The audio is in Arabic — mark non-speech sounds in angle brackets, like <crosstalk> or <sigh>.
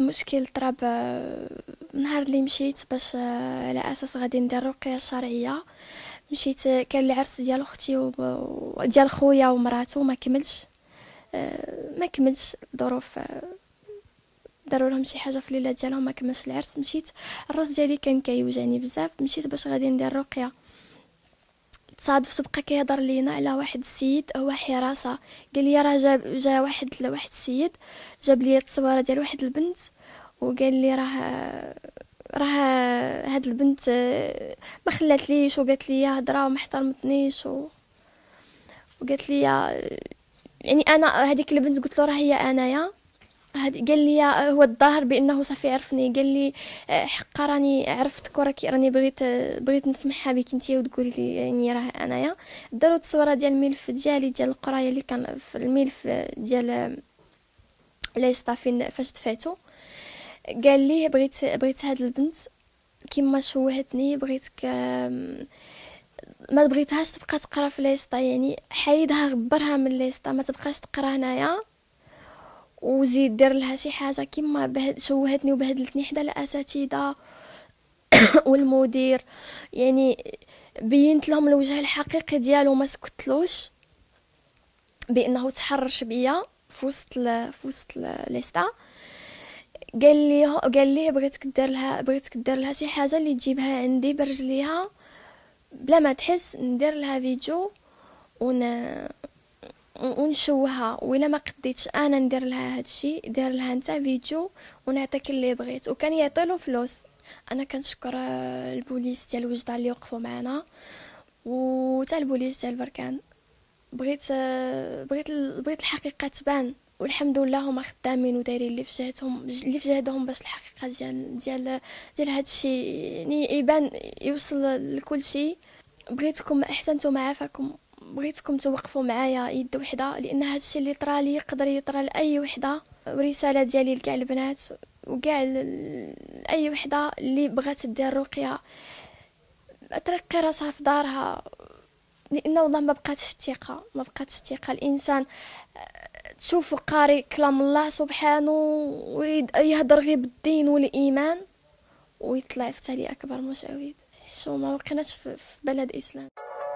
مشكل طرا ب- نهار اللي مشيت باش آه، على أساس غادي ندير الرقيه الشرعيه مشيت آه، كان العرس ديال أختي و- ديال خويا ومراتو ما كملش آه، ما كملش ظروف آه، داروا لهم شي حاجة في الليلة ديالهم ما كملش العرس. مشيت الرأس ديالي كان كيوجعني بزاف. مشيت باش غادي ندير الرقيه تصادفت بقى كيهضر لينا على واحد السيد هو حراسة. قال لي راه جاب جا واحد واحد السيد جاب لي التصويرة ديال واحد البنت وقال لي راه راه هاد البنت آه، ما خلات ليش وقالت لي هضرة وما احترمتنيش و... وقالت لي يعني أنا هذيك البنت قلت له راه هي أنايا. هادي قال لي هو الظاهر بأنه صافي عرفني. قال لي آه، حقا راني عرفتك وراكي راني بغيت آه، بغيت نسمعها بك انت وتقولي لي يعني راه أنايا. داروا التصويره ديال الملف ديالي ديال القراية اللي كان في الملف ديال ليستا فين فاش دفعتو. قال لي بغيت بغيت هاد البنت كيما شوهتني بغيتك ما بغيتهاش تبقى تقرا في ليستا يعني حيدها غبرها من ليستا ما تبقاش تقرا هنايا. وزيد دير لها شي حاجة كيما بهد شوهتني وبهدلتني حدا الأساتذة <coughs> والمدير. يعني بينت لهم الوجه الحقيقي ديالو ما سكتلوش بأنه تحرش بيا في وسط في وسط ليستا. قال لي قال لي بغيتك دير لها بغيتك دير لها شي حاجة اللي تجيبها عندي برجليها بلا ما تحس ندير لها فيديو ون ونشوهها ولا ما قديتش أنا ندير لها هادشي دير لها انت فيديو ونعطيك اللي بغيت. وكان يعطيلو فلوس. أنا كنشكر آه، البوليس ديال وجدة اللي وقفوا معنا. وتا البوليس ديال بركان بغيت آه، بغيت بغيت الحقيقة تبان. والحمد لله هما خدامين ودايرين اللي في جهتهم اللي في جهدهم باش الحقيقة ديال ديال ديال هذا الشيء يعني يبان يوصل لكل شيء بغيتكم احسنتم عافاكم. بغيتكم توقفوا معايا يد وحدة لأن هذا الشيء اللي طرا لي يقدر يطرا لأي وحدة. ورساله ديالي لكاع البنات وكاع أي وحدة اللي بغات دير رقية. ترقي راسها في دارها لأن والله ما بقاتش الثقه ما بقاتش الثقه الإنسان آه، تشوف قارئ كلام الله سبحانه ويهضر غير بالدين والإيمان ويطلع في تالي أكبر مشاهد. حشومة ما في بلد إسلام.